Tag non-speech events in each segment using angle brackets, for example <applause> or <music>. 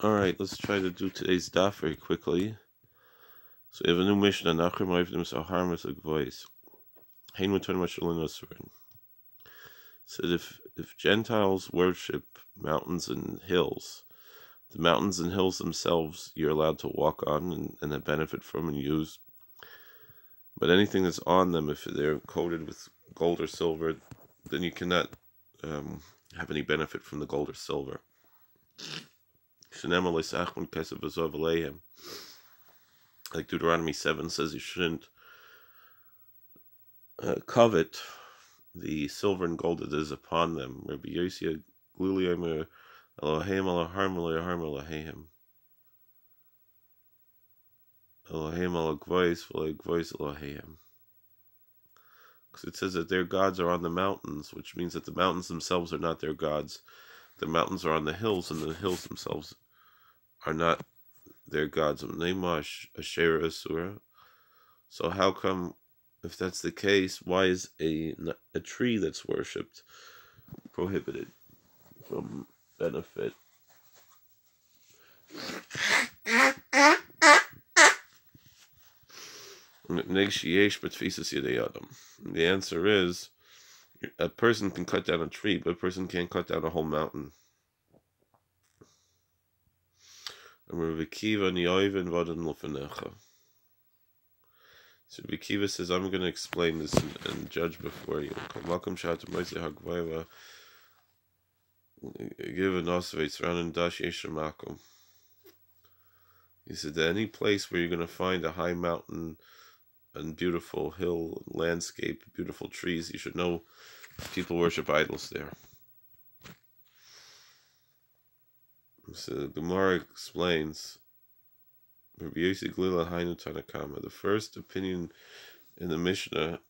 Alright, let's try to do today's daf very quickly. So we have a new mission on Nachrim Oivdim Saharmas voice. Hein Mutan Mashalin Said if if Gentiles worship mountains and hills, the mountains and hills themselves you're allowed to walk on and, and benefit from and use. But anything that's on them, if they're coated with gold or silver, then you cannot um, have any benefit from the gold or silver. Like Deuteronomy 7 says you shouldn't uh, covet the silver and gold that is upon them. Elohim Elohim Elohim Elohim Elohim Elohim because it says that their gods are on the mountains, which means that the mountains themselves are not their gods. The mountains are on the hills, and the hills themselves are not their gods. Of Namash Asherah Asura. So how come, if that's the case, why is a a tree that's worshipped prohibited from benefit? The answer is a person can cut down a tree, but a person can't cut down a whole mountain. So Rabbi Kiva says, I'm going to explain this and, and judge before you. Welcome, Shat Hagvaiva. Give a nosvates around Dash Yeshamakum. He said any place where you're going to find a high mountain and beautiful hill landscape, beautiful trees, you should know people worship idols there. So Gemara explains. The first opinion in the Mishnah,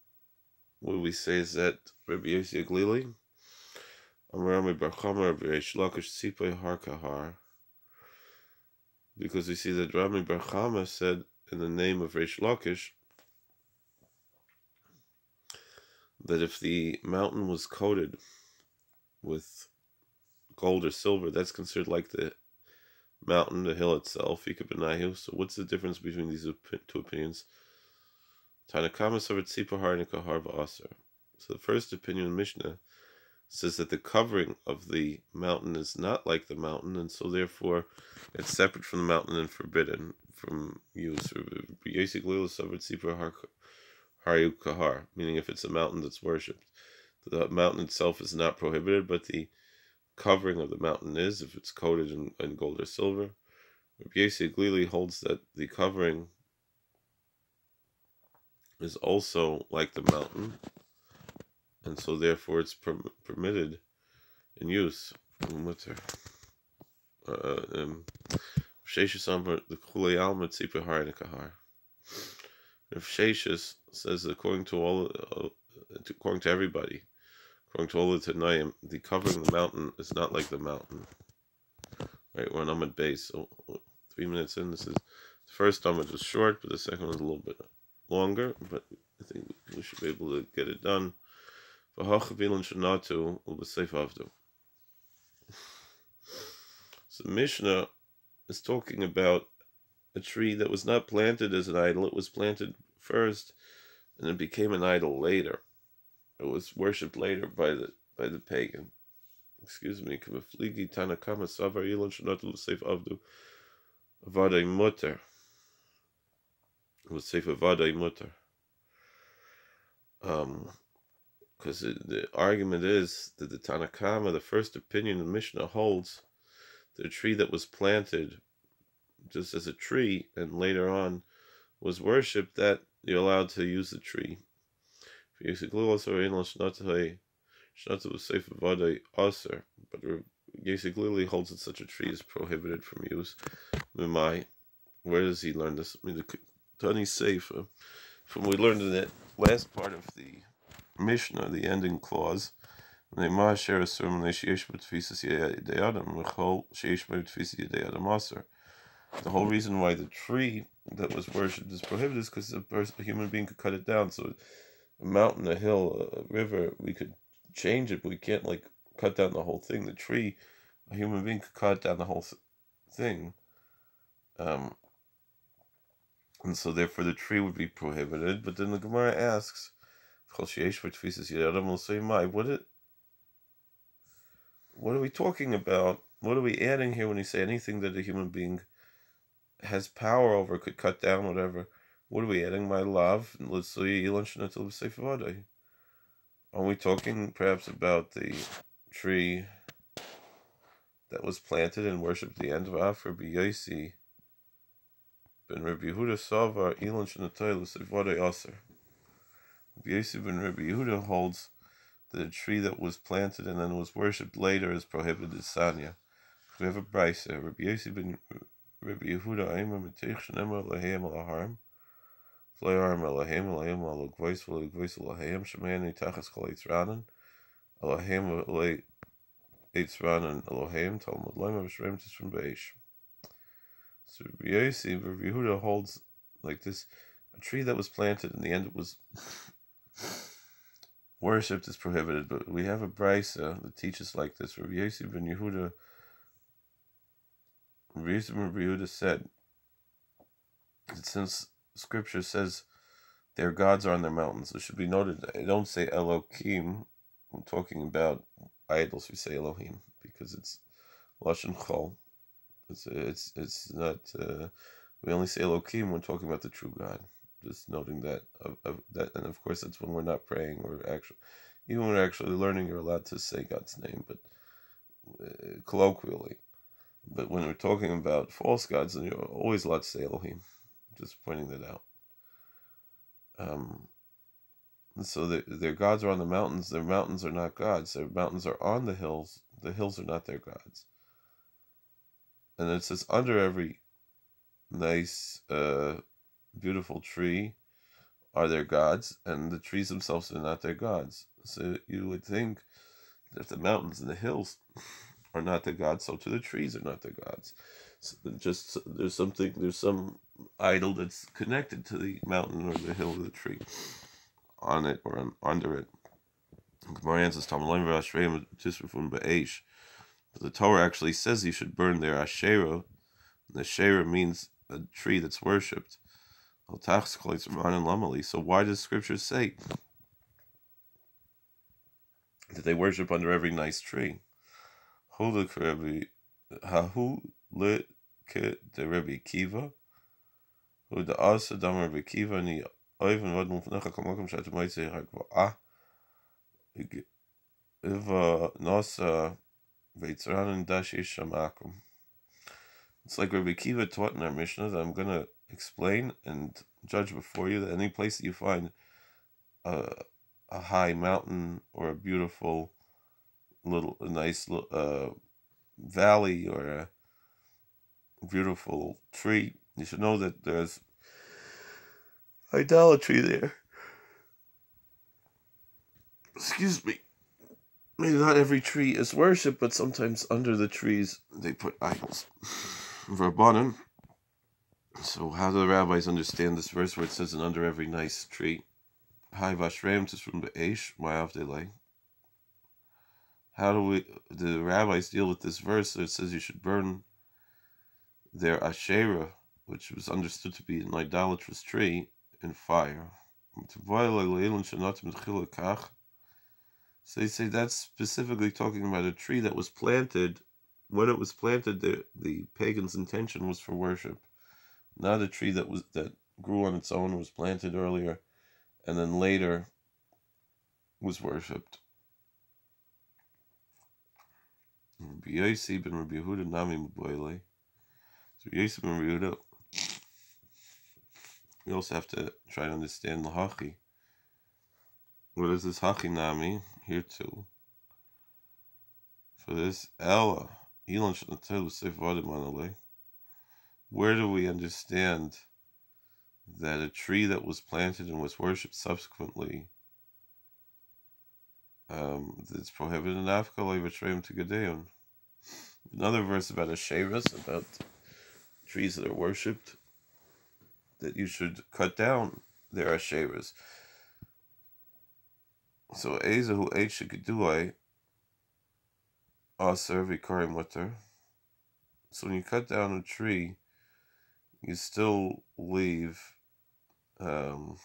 what we say is that Rabbi Yossi Glili, Lakish Har because we see that Rami Barchama said in the name of Reish Lakish that if the mountain was coated with gold or silver, that's considered like the mountain, the hill itself, Ikabenayu. So what's the difference between these two opinions? Tanna Kamma So the first opinion in Mishnah says that the covering of the mountain is not like the mountain, and so therefore it's separate from the mountain and forbidden from use. Meaning if it's a mountain that's worshipped. The mountain itself is not prohibited, but the covering of the mountain is, if it's coated in, in gold or silver. Rabbi Yossi Glili holds that the covering is also like the mountain, and so therefore it's per permitted in use. Uh, um, the Kulei Alma If Sheshis says according to all, uh, according to everybody, According to the Tanaim, the covering the mountain is not like the mountain. Right, we're on amud base, so three minutes in. This is the first amud was short, but the second was a little bit longer. But I think we should be able to get it done. So Mishnah is talking about a tree that was not planted as an idol. It was planted first, and it became an idol later. It was worshipped later by the by the pagan. Excuse me. Kavafligi Tanna Kamma Savar Shanatul Seif Avdu Mutter. Was Avadai Mutter. Um, because the argument is that the Tanna Kamma, the first opinion the Mishnah, holds a tree that was planted just as a tree and later on was worshipped, that you're allowed to use the tree Yesiglil in Shnatay Shnata was safe Vadai Aser, but Yesiglili holds that such a tree is prohibited from use. Mimai, where does he learn this? Tani Sefer, uh, from we learned in that last part of the Mishnah, the ending clause. The whole reason why the tree that was worshipped is prohibited is because a, person, a human being could cut it down. So a mountain, a hill, a river, we could change it, but we can't like cut down the whole thing. The tree, a human being could cut down the whole thing. Um, and so therefore the tree would be prohibited. But then the Gemara asks, what it what are we talking about? What are we adding here when we say anything that a human being has power over, could cut down, whatever? What are we adding? My love. Are we talking perhaps about the tree that was planted and worshipped the end of Afar Biyosi? Ben Rabbi Yehuda Savar Elon Shanatoy Lusivode Aser. Yosef ben Rabbi Yehuda holds that a tree that was planted and then was worshipped later is prohibited sanya. We have a brisa. Rabbi Yosef ben Rabbi Yehuda Aimer Metech Shenemar Lahem Alaharim. Flayarim Alahem Alahem Alagvois Alagvois Alahem Shemayani Tachas Kol Eitzranan. Alay Eitzranan Elohem Talmud Lema V'Shrem Tishrim Beish. So Rabbi Yehuda holds like this, a tree that was planted in the end it was <coughs> worshipped is prohibited, but we have a brisa that teaches like this. Rabbi Yosef ben Yehuda, Rabbi Yehuda said that since Scripture says their gods are on their mountains, it should be noted. I don't say Elohim. I'm talking about idols. We say Elohim because it's lashon chol. It's it's it's not. Uh, we only say Elohim when talking about the true God just noting that of, of that and of course that's when we're not praying or actually even when we're actually learning you're allowed to say god's name but uh, colloquially but when we're talking about false gods then you're always allowed to say elohim just pointing that out. Um so the, their gods are on the mountains. Their mountains are not gods. Their mountains are on the hills. The hills are not their gods. And it says under every nice uh beautiful tree are their gods, and the trees themselves are not their gods. So you would think that the mountains and the hills <laughs> are not their gods, so to the trees are not their gods. Just there's something there's some idol that's connected to the mountain or the hill or the tree, on it or on, under it. But the Torah actually says you should burn their asherah. The asherah means a tree that's worshipped. So why does Scripture say that they worship under every nice tree? Hahu le ke de Rabbi Kiva, hu de asa dam Rabbi Kiva ni oiven vad mun fnacha kamakum shat mai ze hak ah iva nasa veitzranen dashi shamakum. It's like Rabbi Kiva taught in our Mishnah that I'm going to explain and judge before you that any place that you find a, a high mountain or a beautiful little a nice uh, valley or a beautiful tree you should know that there's idolatry there excuse me maybe not every tree is worship but sometimes under the trees they put idols Rabbanim so how do the rabbis understand this verse where it says, "And under every nice tree"? Hi Vashram is from the Aish. Like? How do we the rabbis deal with this verse? It says you should burn their asherah, which was understood to be an idolatrous tree, in fire. So they say that's specifically talking about a tree that was planted. When it was planted, the, the pagan's intention was for worship not a tree that was that grew on its own was planted earlier and then later was worshipped. Rabbi Yossi ben Rabbi Yehuda Nami Rabbi Yehuda. We also have to try to understand the Hachi. What is this Hachi Nami? Here too. For this Ella. Elon Shanatelu Seif. Where do we understand that a tree that was planted and was worshipped subsequently um, it's prohibited in Africa, like to Gedeon. Another verse about Asheras, about trees that are worshipped, that you should cut down their Asheras. So Ezahu H Geduai Aser Vikarim Mutter So when you cut down a tree, you still leave um,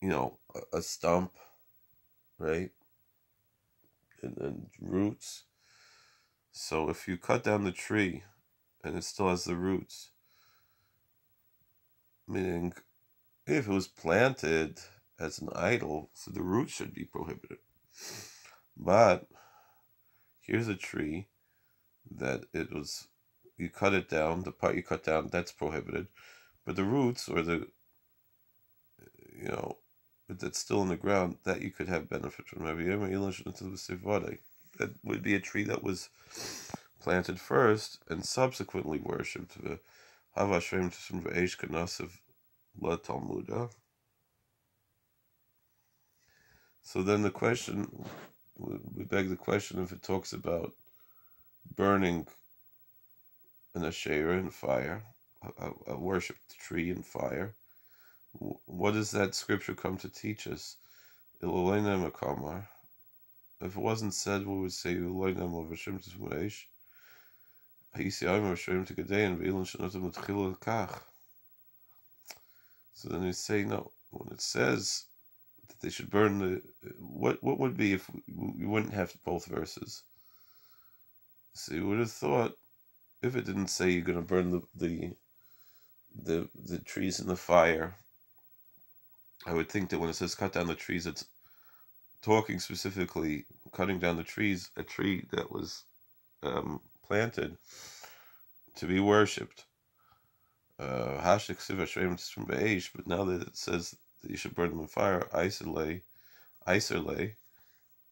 you know, a, a stump, right? And, and roots. So if you cut down the tree and it still has the roots, meaning if it was planted as an idol, so the roots should be prohibited. But here's a tree that it was you cut it down, the part you cut down, that's prohibited. But the roots or the you know that's still in the ground, that you could have benefit from. That would be a tree that was planted first and subsequently worshipped. So then the question, we beg the question if it talks about burning an Asherah in fire, a, a worshipped tree in fire, what does that scripture come to teach us? If it wasn't said, we would say, so then you say, no, when it says that they should burn the, what what would be if we wouldn't have both verses? So you would have thought, if it didn't say you're going to burn the, the the the trees in the fire, I would think that when it says cut down the trees, it's talking specifically cutting down the trees, a tree that was um, planted to be worshipped. Uh, but now that it says that you should burn them in fire, isolate, isolate,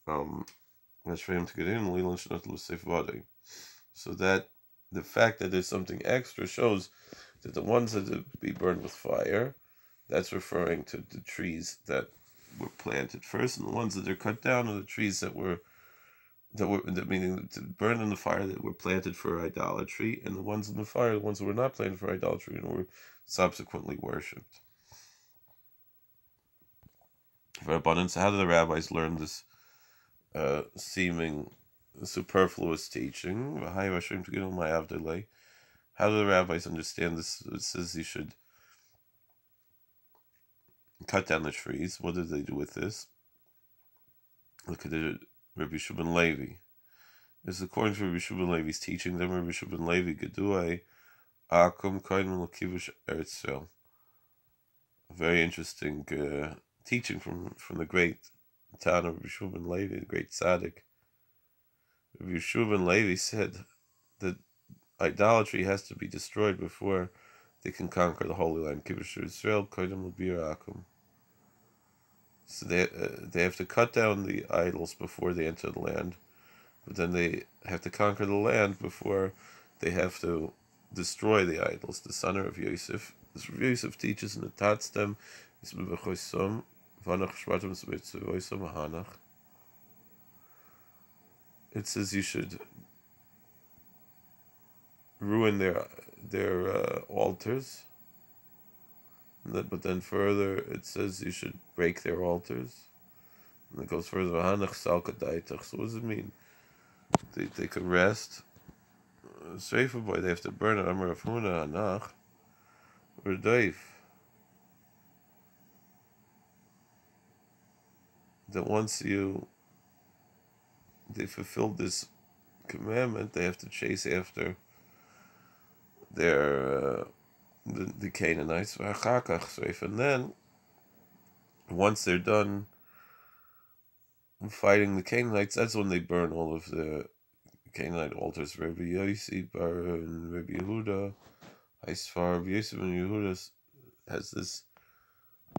um, to get in, so that the fact that there's something extra shows that the ones that be burned with fire that's referring to the trees that were planted first, and the ones that are cut down are the trees that were that were that meaning to burn in the fire that were planted for idolatry, and the ones in the fire, the ones that were not planted for idolatry and were subsequently worshipped. For abundance, how do the rabbis learn this uh, seeming superfluous teaching? How do the rabbis understand this? It says you should cut down the trees. What did they do with this? Look at it, Rabbi Shubin Levi. It's according to Rabbi Shubin Levi's teaching. Then Rabbi Shubin Levi Geduai Akum Kain Lakivush Eretzil. Very interesting uh, teaching from from the great town of Rabbi Shubin Levi, the great tzaddik. Rabbi Shubin Levi said that idolatry has to be destroyed before they can conquer the Holy Land. Kibush Israel, Kodim Akum. So they uh, they have to cut down the idols before they enter the land, but then they have to conquer the land before they have to destroy the idols. The son of Yosef, Yosef teaches in the Tatstem, it says you should ruin their their uh, altars. But then further, it says you should break their altars. And it goes further. So what does it mean? They, they could rest. Strafer boy, they have to burn it. Amar Afuna Hanach. Or Daif. That once you they fulfilled this commandment, they have to chase after their uh, the, the Canaanites, and then once they're done fighting the Canaanites, that's when they burn all of the Canaanite altars. Rabbi Yossi Bar and Rabbi Yehuda, Haisfar, Rabbi Yossi and Yehuda has this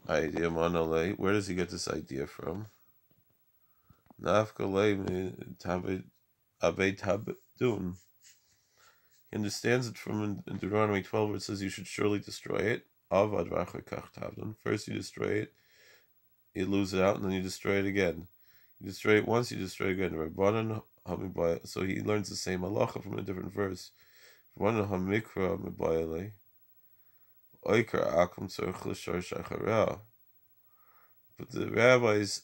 idea, Manale. Where does he get this idea from? Nafkale Abed Tabdun. He understands it from Deuteronomy 12 where it says you should surely destroy it. First you destroy it, you lose it out, and then you destroy it again. You destroy it once, you destroy it again. So he learns the same halacha from a different verse. But the rabbis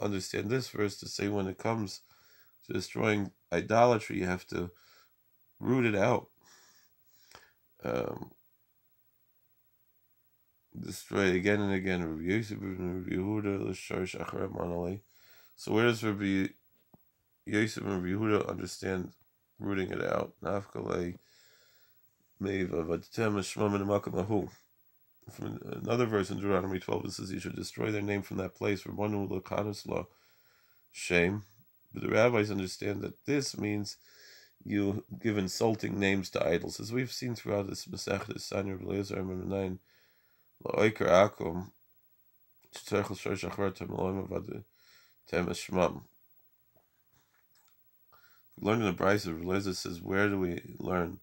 understand this verse to say when it comes to destroying idolatry, you have to root it out. Um, destroy it again and again. So where does Rabbi Yosef and Rabbi Yehuda understand rooting it out? From another verse in Deuteronomy 12, it says you should destroy their name from that place. Law shame. But the rabbis understand that this means you give insulting names to idols, as we've seen throughout this Masech, this Sanyer Belezer, Nine, La'oiker Akum, Tzerchel Shor Shachar Temeloim Avad Temes Shmam. We learned in the Bryce of Belezer says, where do we learn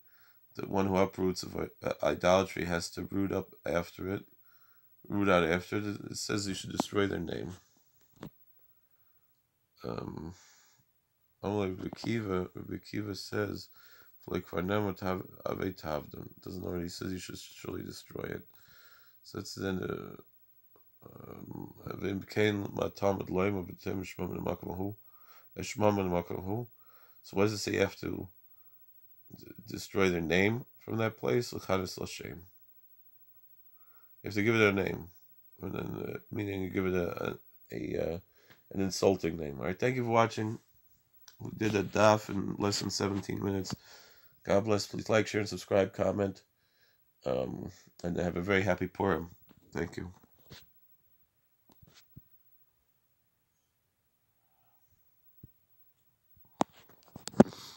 that one who uproots of uh, idolatry has to root up after it, root out after it? It says you should destroy their name. Um, unlike Rekiva, Rekiva says, like Farnema Tavdom, doesn't know what he says, you should surely destroy it. So it's then um, Vim became Matam at Loim of Betem Shmam and Makamahu, Shmam and Makamahu. So what does it say you have to destroy their name from that place? L'chanis l'shem. You have to give it a name, and then uh, meaning give it a, a, a uh, an insulting name. All right, thank you for watching. We did a daf in less than 17 minutes. God bless. Please like, share, and subscribe, comment, um, and have a very happy Purim. Thank you. you